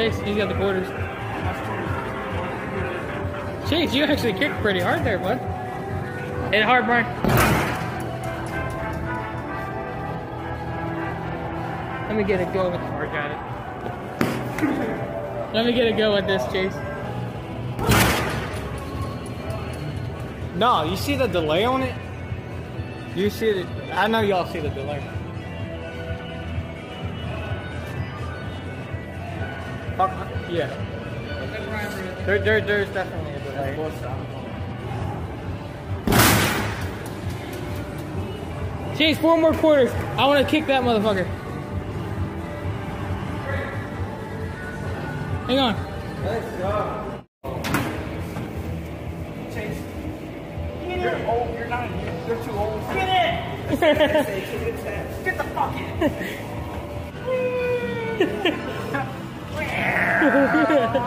again. Chase, he's got the quarters. Chase, you actually kicked pretty hard there, bud. Hit it hard, Brian. Let me get a go with or got it. Let me get a go with this, Chase. No, you see the delay on it? You see the. I know y'all see the delay. Yeah. There, there, there's definitely a delay. Chase, four more quarters. I want to kick that motherfucker. Hang on. Let's go. Chase. You're old. You're not. You're too old. Get it. Get the fuck in. Well,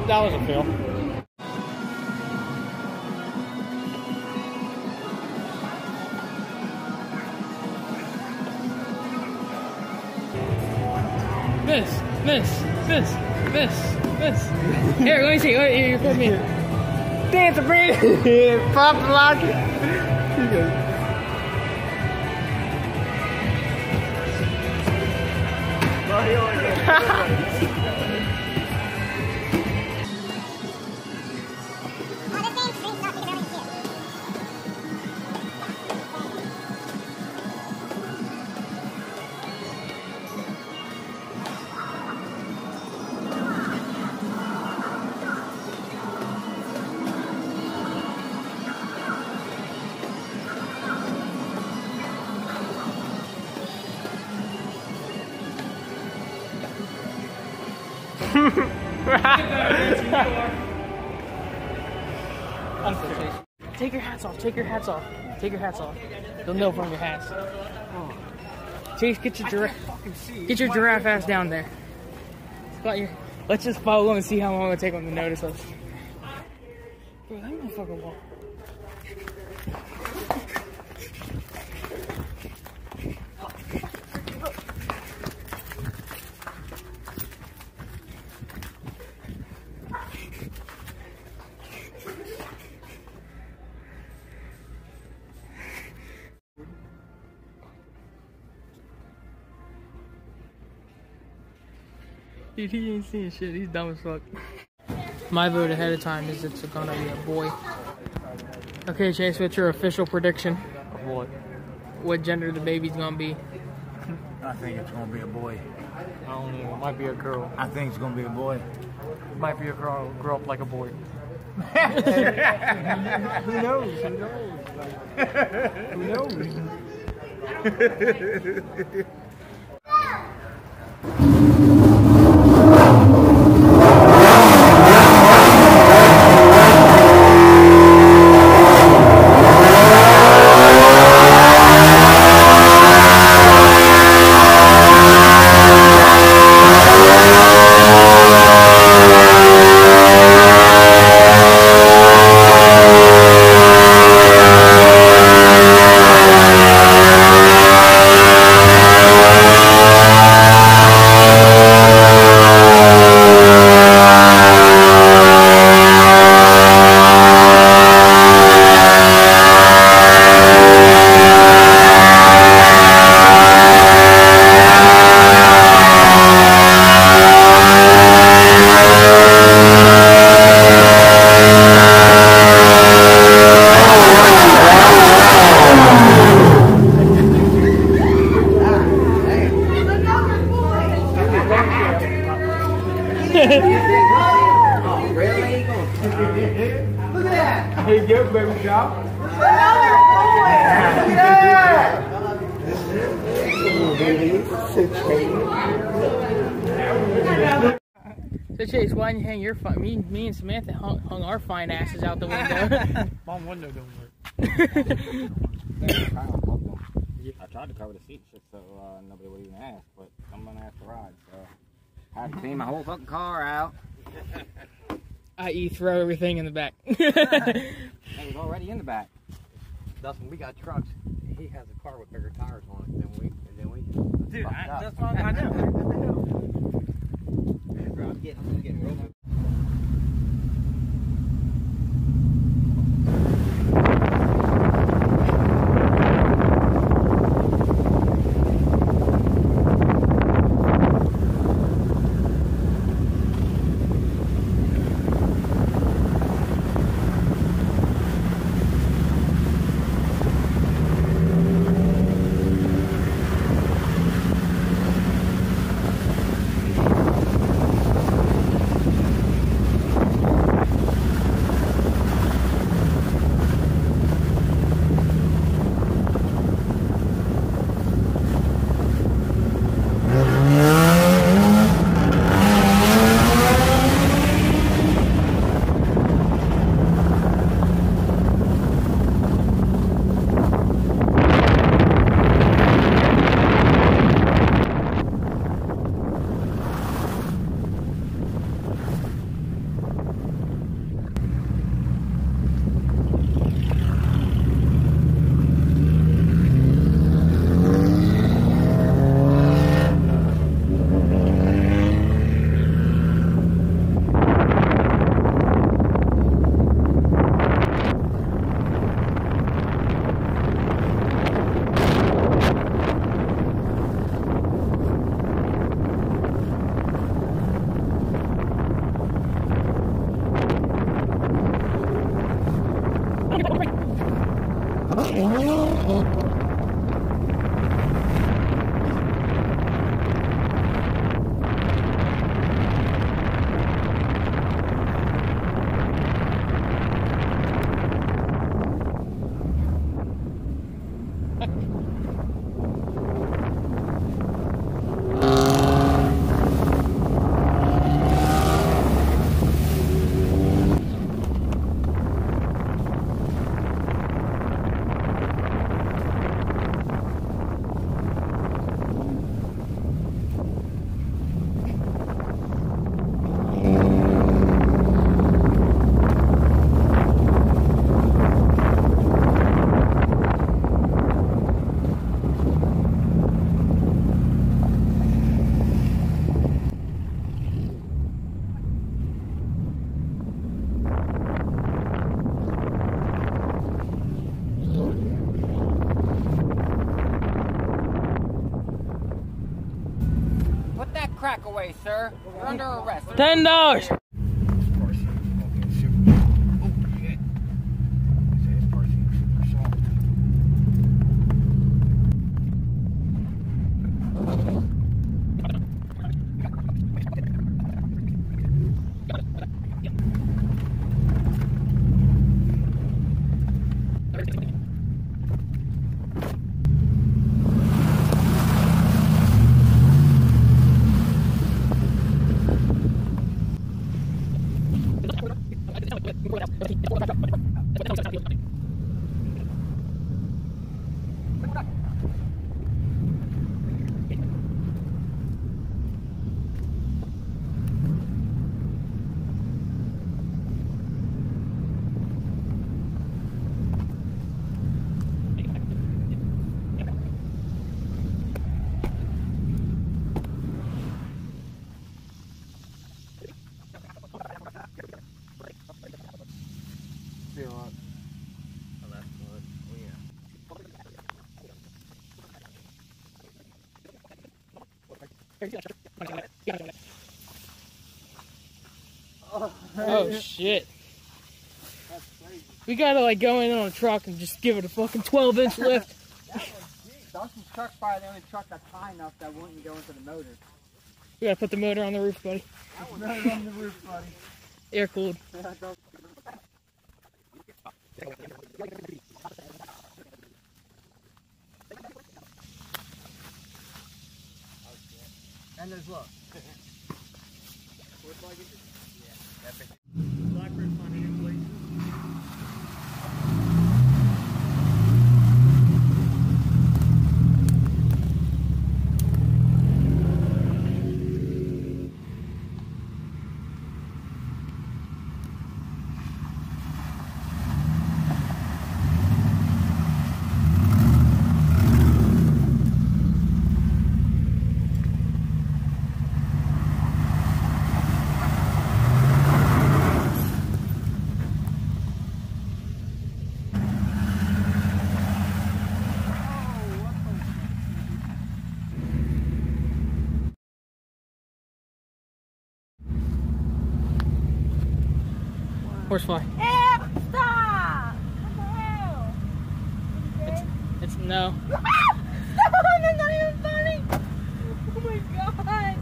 that was a fail. Miss, miss, miss, miss, miss. Here, let me see. Wait, you put me. Dance break. Pop lock. Take your hats off. Take your hats off. Take your hats off. They'll know from your hats. Chase, get your giraffe. Get your giraffe ass down there. Your- Let's just follow them and see how long it'll take them to notice us. Bro. Dude, he ain't seeing shit. He's dumb as fuck. My vote ahead of time is it's gonna be a boy. Okay, Chase, what's your official prediction? What? What gender the baby's gonna be? I think it's gonna be a boy. I don't know. It might be a girl. I think it's gonna be a boy. It might be a girl. Grow up like a boy. Who knows? Who knows? Who knows? Thank Here you go, baby shop. So Chase, why didn't you hang your fine? Me, me and Samantha hung, hung our fine asses out the window. Mom window don't work. I tried to cover the seats just so uh, nobody would even ask, but I'm gonna ask to ride, so I had to clean my whole fucking car out. I.e., throw everything in the back. It was already in the back. Dustin, we got trucks. He has a car with bigger tires on it than we, than we do. Dude, I, that's what I know. I'm getting, I'm getting real crack away, sir. You're under arrest. Ten dollars. Oh shit. We gotta like go in on a truck and just give it a fucking 12 inch lift. Dustin's truck's probably the only truck that's high enough that wouldn't go into the motor. We gotta put the motor on the roof, buddy. Not on the roof, buddy. Air cooled. And there's. Blackbird Horsefly. Ew, stop! What the hell? It's, it's no. Stop! That's not even funny! Oh my god!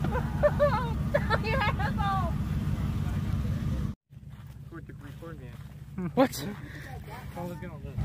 Stop your asshole! Record the record man. What? Let's get on this.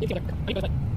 元気なく、はい、ください。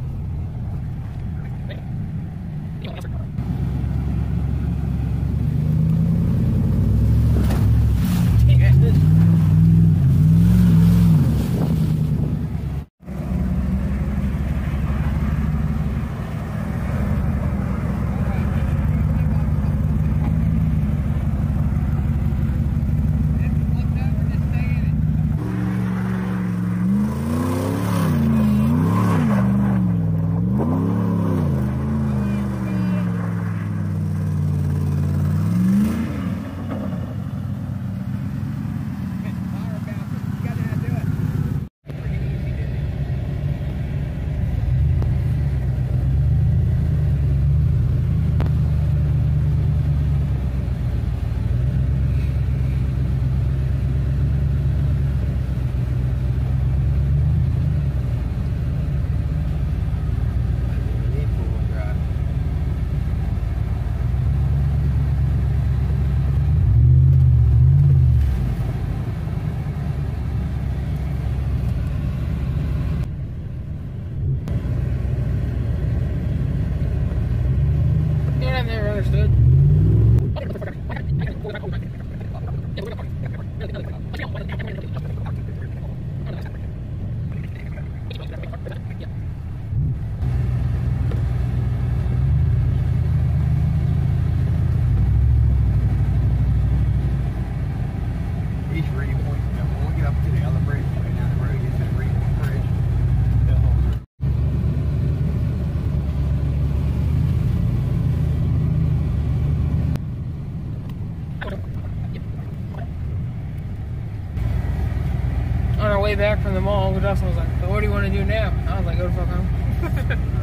Way back from the mall, Dustin was like, so what do you want to do now? I was like, go to fuck home.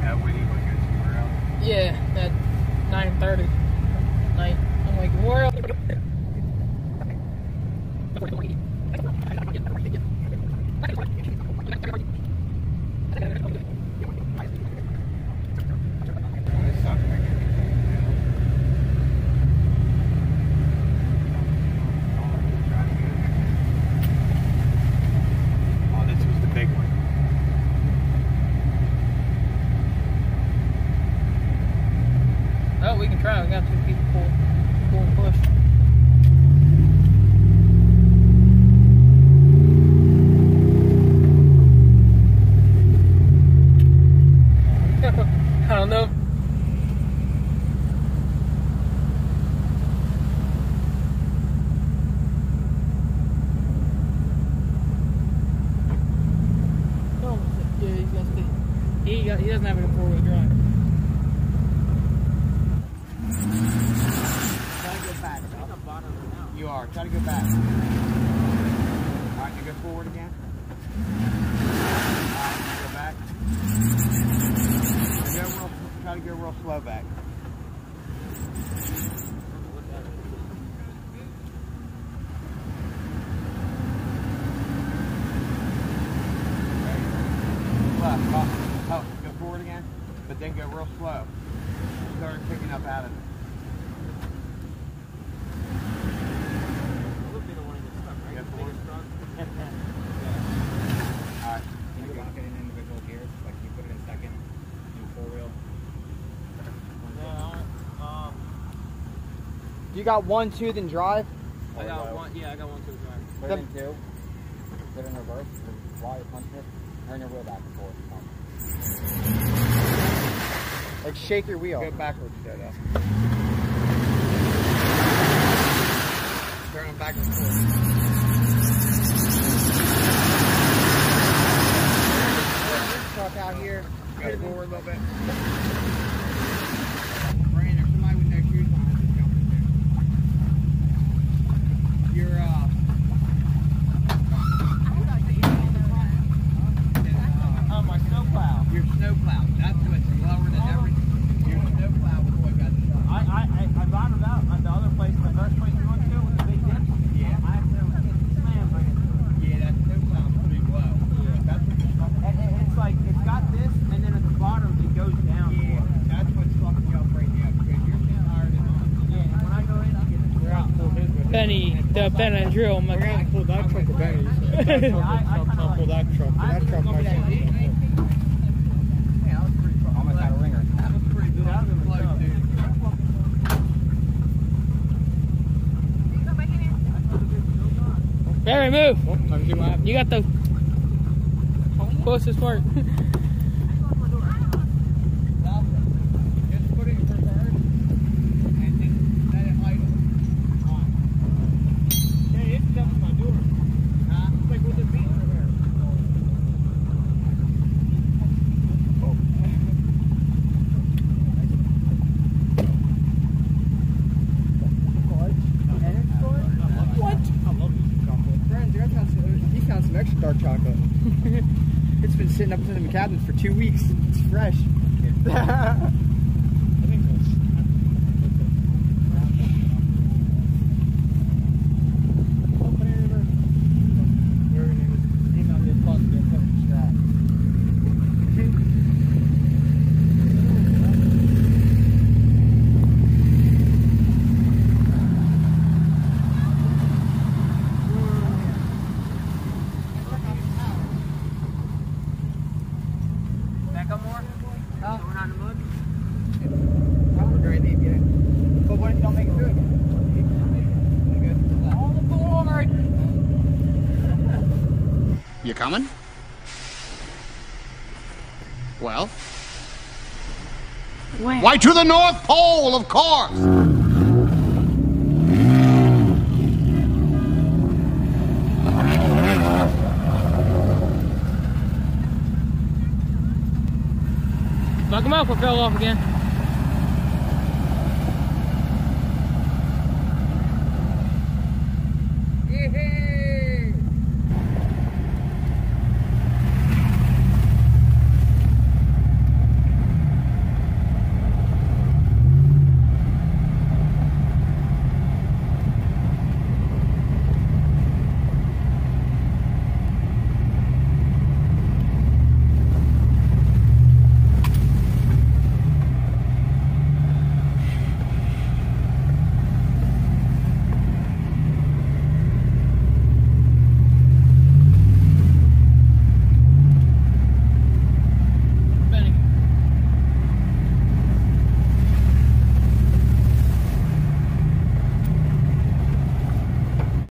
Yeah, we need to go somewhere else. Yeah, at 9.30 night. I'm like, where else? This sucks, man. Oh, this was the big one. Oh, we can try. We got two people pull, pull and push. I don't know. Oh, yeah, he's got to stay. He, got, he doesn't have it in four-wheel drive. Try to go back. You are. Try to go back. All right, you go forward again. All right, go back. Now Go real, try to go real slow back. Left. Oh, oh, go forward again, but then go real slow. Start picking up out of it. Go forward. Alright. Can you lock it in individual gears? Like you put it in second, do four wheel. You got one, two, then drive. I got one. Yeah, I got one two drive. Put The- it in two. Put it in reverse. and While you're punching it, turn your wheel back and forth. Pump. Like shake your wheel. Go backwards, Joe. Turn them back and forth. Truck out here. Go forward a little bit. Brandon, there's somebody with no shoes on has to jump in there. Your, uh... Oh, my snowplow. Your snowplow. That's what's lower than everything. Your snowplow before it got shot. I, I, I, I bottomed out at the other place, the first place we went to with the big dips. Yeah. I accidentally hit the slam right into it. Yeah, that snowplow's pretty low. That's what you're talking And, and it's like, it's got this, and then at the bottom it goes down. Yeah, that's what's fucking you up right now because you're getting higher than us. Yeah, and when I go in, I get the We're out full his with it. Benny, the Benadryl. Gonna My, pull that truck with That truck will I- I truck, kinda I'll pull that truck. That truck might be. Yeah, that was pretty fucking Almost got a ringer. That was pretty good. That was close, dude. Barry, move. Oh, let me see what happens. You got the closest part. Just put it in reverse and then let it idle. Hey, it's up my door. Huh? It's like with the beat in there. What? I love these chocolate. Friends, I found some, he found some extra dark chocolate. it's been sitting up in the cabinets for two weeks. It's fresh. I think that's. Whatever his name is, he's on this bus, they're fucking strapped. Back up more? Huh? Going on the mud? We're going to need to get it. But what if you don't make it through it? All aboard! You coming? Well? Why, to the North Pole, of course! Fuck him up, I fell off again.